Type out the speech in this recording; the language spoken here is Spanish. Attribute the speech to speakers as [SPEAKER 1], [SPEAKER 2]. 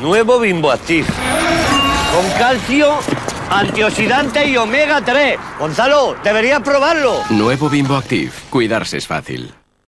[SPEAKER 1] Nuevo Bimbo Active. Con calcio, antioxidante y omega 3. Gonzalo, deberías probarlo.
[SPEAKER 2] Nuevo Bimbo Active. Cuidarse es fácil.